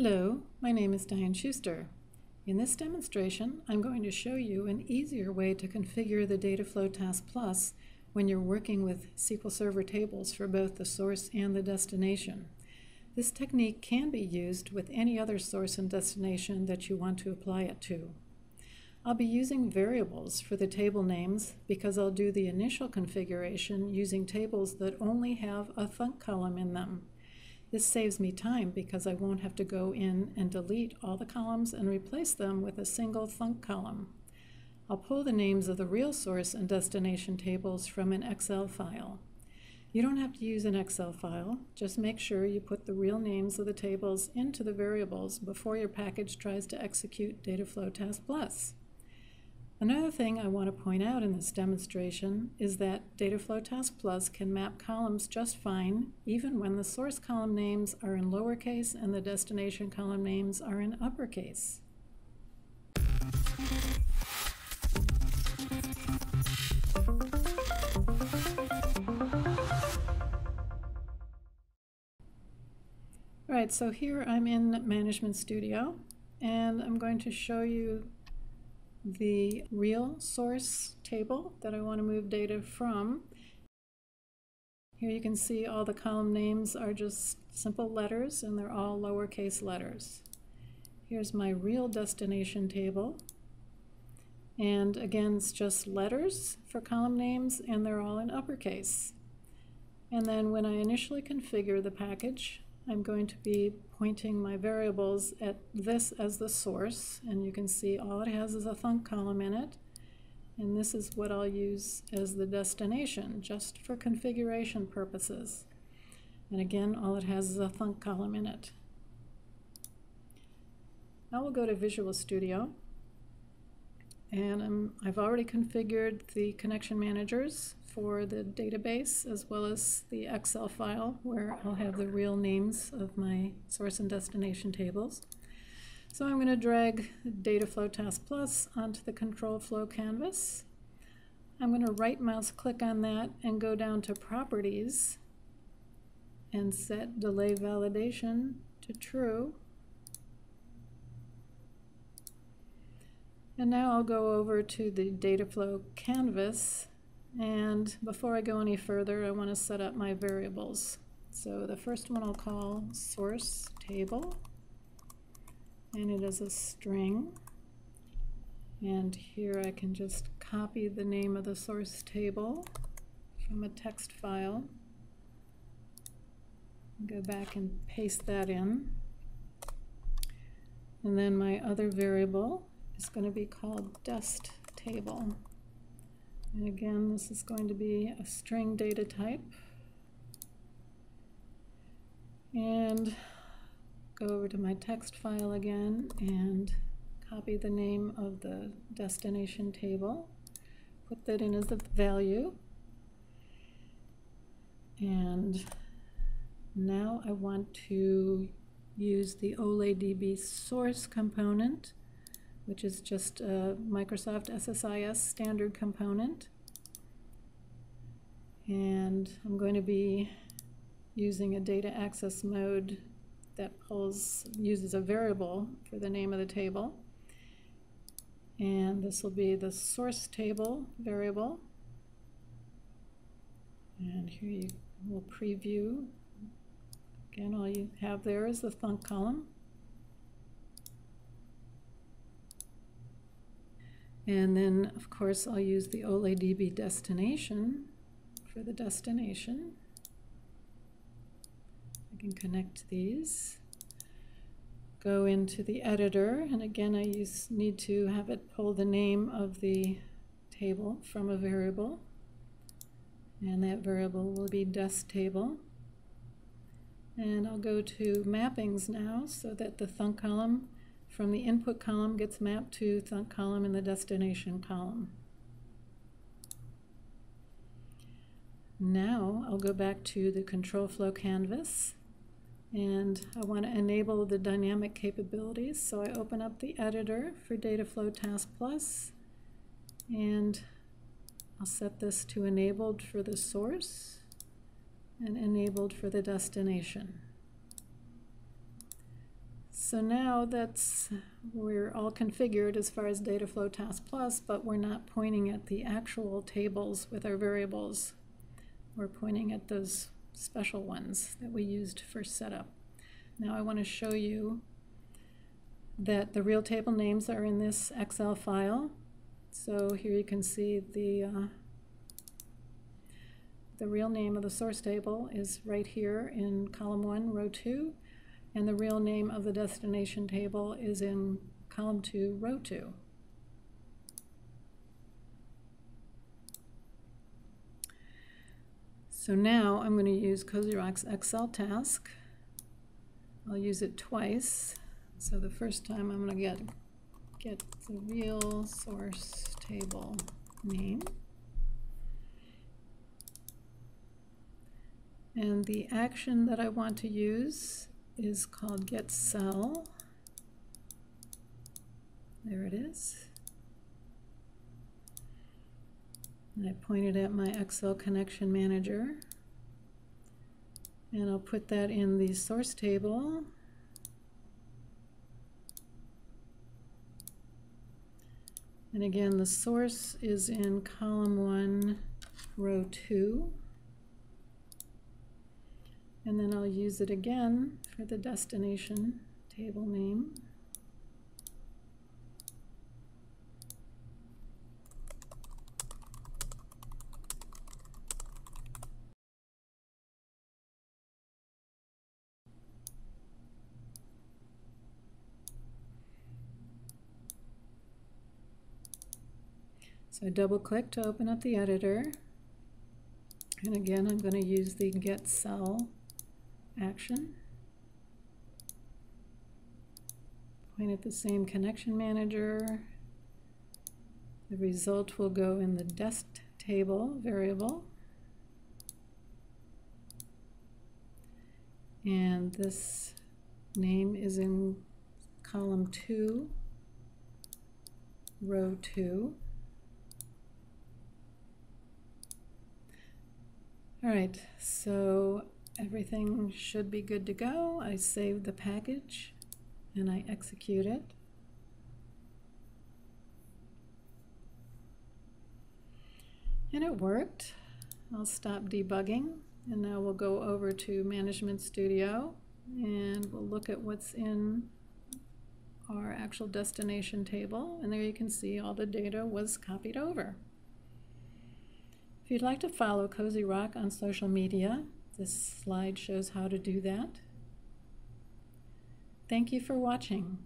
Hello, my name is Diane Schuster. In this demonstration, I'm going to show you an easier way to configure the Dataflow Task Plus when you're working with SQL Server tables for both the source and the destination. This technique can be used with any other source and destination that you want to apply it to. I'll be using variables for the table names because I'll do the initial configuration using tables that only have a thunk column in them. This saves me time because I won't have to go in and delete all the columns and replace them with a single thunk column. I'll pull the names of the real source and destination tables from an Excel file. You don't have to use an Excel file, just make sure you put the real names of the tables into the variables before your package tries to execute Dataflow Task Plus. Another thing I want to point out in this demonstration is that Dataflow Task Plus can map columns just fine, even when the source column names are in lowercase and the destination column names are in uppercase. All right, so here I'm in Management Studio, and I'm going to show you the real source table that I want to move data from. Here you can see all the column names are just simple letters and they're all lowercase letters. Here's my real destination table. And again, it's just letters for column names and they're all in uppercase. And then when I initially configure the package, I'm going to be pointing my variables at this as the source, and you can see all it has is a thunk column in it. And this is what I'll use as the destination, just for configuration purposes. And again, all it has is a thunk column in it. Now we'll go to Visual Studio. And um, i have already configured the connection managers for the database as well as the Excel file where I'll have the real names of my source and destination tables. So I'm going to drag Dataflow Task Plus onto the control flow canvas. I'm going to right mouse click on that and go down to Properties and set Delay Validation to True. And now I'll go over to the Dataflow canvas and before I go any further, I want to set up my variables. So the first one I'll call source table, and it is a string. And here I can just copy the name of the source table from a text file. Go back and paste that in. And then my other variable is going to be called dest table. And again, this is going to be a string data type. And go over to my text file again and copy the name of the destination table. Put that in as a value. And now I want to use the OLEDB source component which is just a Microsoft SSIS standard component. And I'm going to be using a data access mode that pulls, uses a variable for the name of the table. And this will be the source table variable. And here you will preview. Again, all you have there is the thunk column. And then, of course, I'll use the OLEDB destination for the destination. I can connect these. Go into the editor, and again, I use, need to have it pull the name of the table from a variable. And that variable will be dest table. And I'll go to mappings now so that the thunk column from the input column gets mapped to the column in the destination column. Now I'll go back to the control flow canvas and I want to enable the dynamic capabilities. So I open up the editor for Dataflow Task Plus and I'll set this to enabled for the source and enabled for the destination. So now that's, we're all configured as far as Dataflow Task Plus, but we're not pointing at the actual tables with our variables. We're pointing at those special ones that we used for setup. Now I want to show you that the real table names are in this Excel file. So here you can see the uh, the real name of the source table is right here in column 1, row 2, and the real name of the destination table is in column 2, row 2. So now I'm going to use COZYROC's Excel task. I'll use it twice. So the first time I'm going to get get the real source table name. And the action that I want to use is called get cell. There it is. And I pointed at my Excel connection manager. And I'll put that in the source table. And again, the source is in column 1, row 2. And then I'll use it again for the destination table name. So I double click to open up the editor. And again, I'm going to use the get cell action. Point at the same connection manager. The result will go in the dest table variable. And this name is in column 2, row 2. All right, so everything should be good to go. I saved the package and I execute it. And it worked. I'll stop debugging and now we'll go over to Management Studio and we'll look at what's in our actual destination table and there you can see all the data was copied over. If you'd like to follow COZYROC on social media, this slide shows how to do that. Thank you for watching.